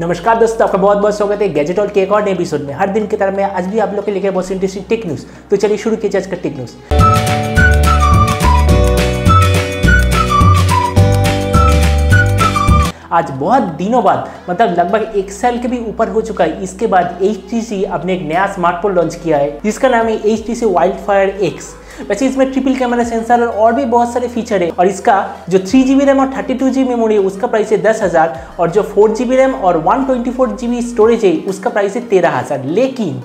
नमस्कार दोस्तों, आपका बहुत बहुत स्वागत है गैजेट और के एक और एपिसोड में। हर दिन की तरह मैं आज भी आप लोग के लिए बहुत इंटरेस्टिंग टिक न्यूज़ तो चलिए शुरू कीजिए आज का टिक न्यूज़ आज बहुत दिनों बाद मतलब लगभग एक साल के भी ऊपर हो चुका है, इसके बाद एच टी अपने एक नया स्मार्टफ़ोन लॉन्च किया है, जिसका नाम है H T C wild fire x वैसे इसमें ट्रिपल कैमरा सेंसर और भी बहुत सारे फीचर है, और इसका जो थ्री जी रैम और थर्टी टू जी मेमोरी है, उसका प्राइस है दस हज़ार, और जो फोर जी रैम और one twenty four G storage है, उसका प्राइस है तेरह हज़ार। लेकिन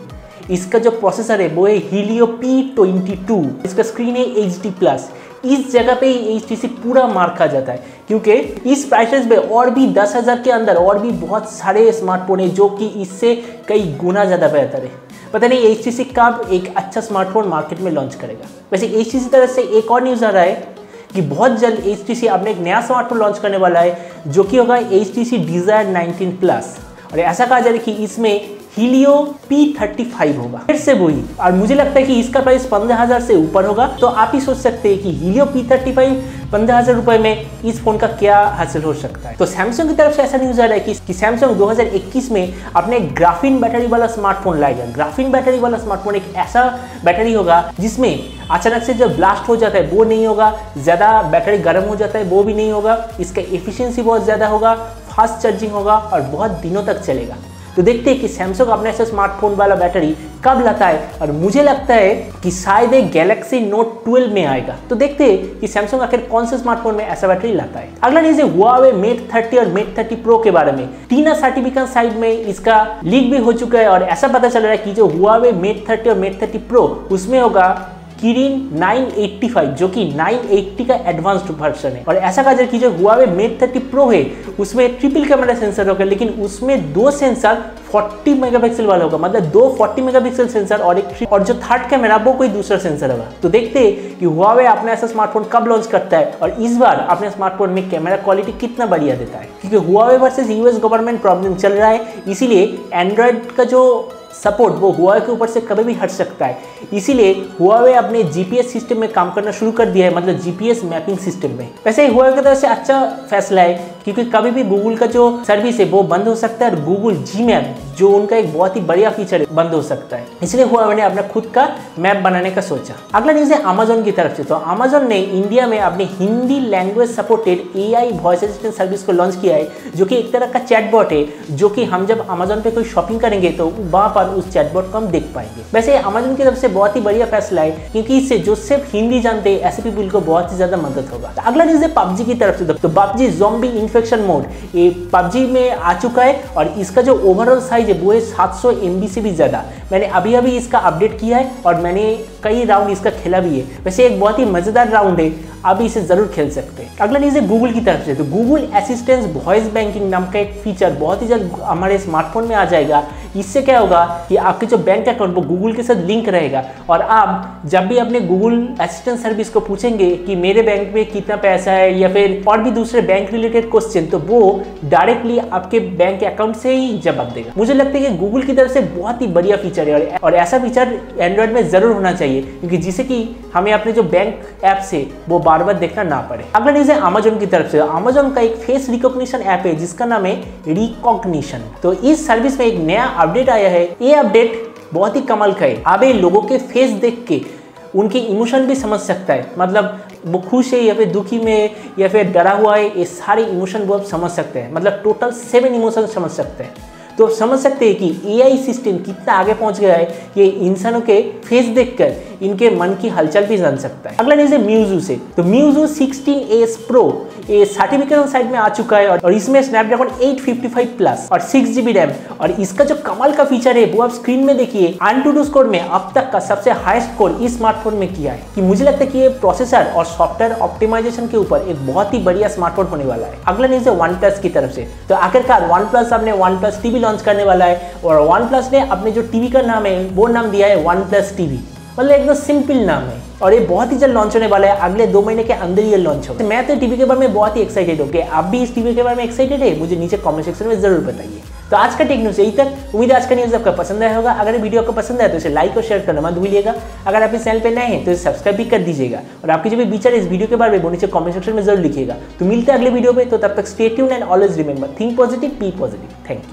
इसका जो प्रोसेसर है, वो है हीलियो पी ट्वेंटी टू इसका स्क्रीन है एच डी प्लस इस जगह पे HTC पूरा मार खा जाता है, क्योंकि इस प्राइसेस में और भी दस हज़ार के अंदर और भी बहुत सारे स्मार्टफ़ोन है जो कि इससे कई गुना ज़्यादा बेहतर है। पता नहीं एच टी कब एक अच्छा स्मार्टफ़ोन मार्केट में लॉन्च करेगा। वैसे एच टी तरफ़ से एक और न्यूज़ आ रहा है कि बहुत जल्द एच टी अपने एक नया स्मार्टफ़ोन लॉन्च करने वाला है, जो कि होगा H T C Desire nineteen plus और ऐसा कहा जा रहा है कि इसमें हीलियो P35 होगा। फिर से वही। और मुझे लगता है कि इसका प्राइस पंद्रह हज़ार से ऊपर होगा। तो आप ही सोच सकते हैं कि हीलियो P35 पंद्रह हज़ार रुपए में इस फ़ोन का क्या हासिल हो सकता है। तो सैमसंग की तरफ़ से ऐसा न्यूज़ आ रहा है कि, कि सैमसंग 2021 में अपने ग्राफिन बैटरी वाला स्मार्टफ़ोन लाएगा। ग्राफिन बैटरी वाला स्मार्टफ़ोन एक ऐसा बैटरी होगा जिसमें अचानक से जब ब्लास्ट हो जाता है वो नहीं होगा। ज़्यादा बैटरी गर्म हो जाता है वो भी नहीं होगा। इसका एफिशिएंसी बहुत ज़्यादा होगा फास्ट चार्जिंग होगा और बहुत दिनों तक चलेगा। तो देखते हैं कि सैमसंग अपने ऐसे स्मार्टफ़ोन वाला बैटरी कब लाता है और मुझे लगता है कि शायद एक गैलेक्सी नोट 12 में आएगा। तो देखते हैं कि सैमसंग आखिर कौन से स्मार्टफ़ोन में ऐसा बैटरी लाता है। अगला न्यूज़ है हुआवे मेट 30 और मेट 30 प्रो के बारे में। तीन सर्टिफिकेट साइड में इसका लीक भी हो चुका है और ऐसा पता चल रहा है कि जो हुआवे मेट 30 और मेट 30 प्रो उसमें होगा किरिन 985 जो कि 980 का एडवांस्ड वर्जन है। और ऐसा कहा की जो हुआ मेट 30 प्रो है, उसमें ट्रिपल कैमरा सेंसर होगा, लेकिन उसमें दो सेंसर 40 मेगापिक्सल वाला होगा। मतलब दो 40 मेगापिक्सल सेंसर और एक और जो थर्ड कैमरा वो कोई दूसरा सेंसर होगा। तो देखते हैं कि हुआवे अपना ऐसा स्मार्टफ़ोन कब लॉन्च करता है और इस बार अपने स्मार्टफ़ोन में कैमरा क्वालिटी कितना बढ़िया देता है। क्योंकि Huawei versus US government problem चल रहा है, इसीलिए एंड्रॉयड का जो सपोर्ट वो हुआ के ऊपर से कभी भी हट सकता है। इसीलिए हुआवे अपने जीपीएस सिस्टम में काम करना शुरू कर दिया है मतलब जीपीएस मैपिंग सिस्टम में। वैसे ही हुआ की तरफ़ से अच्छा फैसला है, क्योंकि कभी भी गूगल का जो सर्विस है, वो बंद हो सकता है और गूगल जी मैप जो उनका एक बहुत ही बढ़िया फीचर बंद हो सकता है। इसलिए हुआ मैंने अपना खुद का मैप बनाने का सोचा। अगला न्यूज़ है अमेजोन की तरफ़ से। तो अमेजोन ने इंडिया में अपने Hindi language supported A I voice assistant service को लॉन्च किया है, जो कि एक तरह का चैटबॉट है, जो कि हम जब अमेजोन पे कोई शॉपिंग करेंगे तो वहाँ पर उस चैटबॉट को हम देख पाएँगे। वैसे अमेजोन की तरफ़ से बहुत ही बढ़िया फैसला है, क्योंकि इससे जो सिर्फ़ हिंदी जानते हैं ऐसे पीपल को बहुत ही ज़्यादा मदद होगा। तो अगला न्यूज़ है पबजी की तरफ़ से। तो पबजी जोम्बी इन्फेक्शन मोड ये पबजी में आ चुका है और इसका जो ओवरऑल साइज़ है वो है सात से भी ज़्यादा। मैंने अभी अभी इसका अपडेट किया है और मैंने कई राउंड इसका खेला भी है। वैसे एक बहुत ही मज़ेदार राउंड है। आप इसे ज़रूर खेल सकते हैं। अगला न्यूज़ है गूगल की तरफ़ से। तो गूगल असिस्टेंस वॉइस बैंकिंग नाम का एक फीचर बहुत ही जल्द हमारे स्मार्टफ़ोन में आ जाएगा। इससे क्या होगा कि आपके जो बैंक अकाउंट वो गूगल के साथ लिंक रहेगा। और आप जब भी अपने गूगल असिस्टेंट सर्विस को पूछेंगे कि मेरे बैंक में कितना पैसा है या फिर और भी दूसरे बैंक रिलेटेड क्वेश्चन तो वो डायरेक्टली आपके बैंक अकाउंट से ही जवाब देगा। मुझे लगता है कि गूगल की तरफ़ से बहुत ही बढ़िया फीचर है। और ऐसा फीचर एंड्रॉयड में ज़रूर होना चाहिए। क्योंकि जिससे कि हमें अपने जो बैंक ऐप से वो बार बार देखना ना पड़े। अगला न्यूज़ है अमेजोन की तरफ़ से। अमेजोन का एक फेस रिकॉग्निशन ऐप है, जिसका नाम है रिकॉग्निशन तो इस सर्विस में एक नया अपडेट आया है। ये अपडेट बहुत ही कमाल का है। अब ये लोगों के फेस देख के उनके इमोशन भी समझ सकता है। मतलब वो खुश है या फिर दुखी में या फिर डरा हुआ है, ये सारे इमोशन वो आप समझ सकते हैं। मतलब टोटल सेवन इमोशन समझ सकते हैं। तो समझ सकते हैं कि एआई सिस्टम कितना आगे पहुँच गया है। कि इंसानों के फेस देखकर इनके मन की हलचल भी जान सकता है। अगला न्यूज़ है म्यूजू से। तो म्यूजू 16 एस प्रो ये सर्टिफिकेशन साइड में आ चुका है और इसमें स्नैपड्रैगन 855 प्लस और सिक्स जीबी रैम और इसका जो कमाल का फीचर है, वो आप स्क्रीन में देखिए। टू स्कोर में अब तक का सबसे हाईएस्ट स्कोर इस स्मार्टफ़ोन में किया है कि मुझे लगता है कि ये प्रोसेसर और सॉफ्टवेयर ऑप्टिमाइजेशन के ऊपर एक बहुत ही बढ़िया स्मार्टफ़ोन होने वाला है। अगला न्यूज़ है वन प्लस की तरफ़ से। तो आखिरकार वन प्लस अपने वन प्लस टीवी लॉन्च करने वाला है और वन प्लस ने अपने जो टीवी का नाम है, वो नाम दिया है वन प्लस टीवी मतलब एकदम सिंपल नाम है। और ये बहुत ही जल्द लॉन्च होने वाला है। अगले दो महीने के अंदर ये लॉन्च होगा। तो मैं तो टीवी के बारे में बहुत ही एक्साइटेड हूँ कि आप भी इस टीवी के बारे में एक्साइटेड है? मुझे नीचे कमेंट सेक्शन में ज़रूर बताइए। तो आज का टेक न्यूज़ यही तक उम्मीद आज का न्यूज़ आपका पसंद आया होगा। अगर वीडियो आपको पसंद आया तो इसे लाइक और शेयर करना मत भूलिएगा। अगर आप इस चैनल पर नए हैं तो सब्सक्राइब भी कर दीजिएगा। और आपके जो भी विचार इस वीडियो के बारे में वो नीचे कमेंट सेक्शन में ज़रूर लिखिएगा। तो मिलते हैं अगले वीडियो में। तो तब तक stay tune and always remember think positive P positive thank you